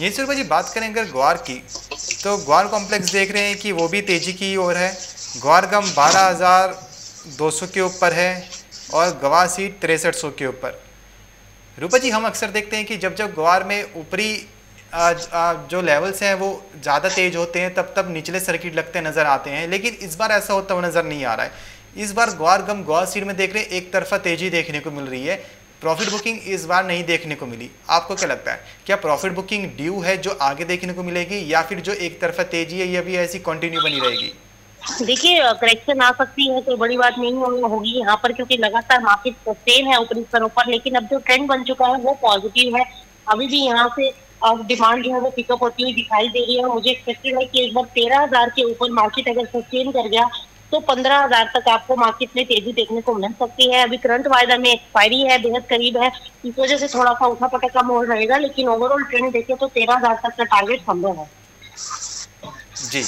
ये सुरभा जी बात करें अगर ग्वार की तो ग्वार कॉम्प्लेक्स देख रहे हैं कि वो भी तेज़ी की ओर है। ग्वार गम बारह हज़ार दो सौ के ऊपर है और गवाह सीट तिरसठ सौ के ऊपर। रूपा जी, हम अक्सर देखते हैं कि जब जब ग्वार में ऊपरी जो लेवल्स हैं वो ज़्यादा तेज होते हैं, तब तब निचले सर्किट लगते नज़र आते हैं। लेकिन इस बार ऐसा होता हुआ नज़र नहीं आ रहा है। इस बार ग्वार गम ग्वार सीट में देख रहे हैं, एक तरफा तेज़ी देखने को मिल रही है। प्रॉफिट बुकिंग इस बार नहीं देखने को मिली। आपको क्या लगता है? क्या प्रॉफिट बुकिंग ड्यू है जो आगे देखने को मिलेगी या फिर जो एक तरफा तेज़ी है, ये भी ऐसी कंटिन्यू बनी रहेगी? देखिए करेक्शन आ सकती है तो बड़ी बात नहीं होगी यहाँ पर क्योंकि लगातार मार्केट सस्टेन है ऊपरी स्तरों पर, लेकिन अब जो ट्रेंड बन चुका है वो पॉजिटिव है। अभी भी यहाँ से अब डिमांड जो है वो पिकअप होती हुई दिखाई दे रही है मुझे एक्सपेक्टेड है कि एक बार तेरह हज़ार के ऊपर मार्केट अगर सस्टेन कर गया तो पंद्रह हज़ार तक आपको मार्केट में तेज़ी देखने को मिल सकती है। अभी करंट वायदा में एक्सपायरी है, बेहद करीब है। इस वजह से थोड़ा सा उठा पटा कम हो रहेगा लेकिन ओवरऑल ट्रेंड देखे तो तेरह हज़ार तक का टारगेट संभव है। जी।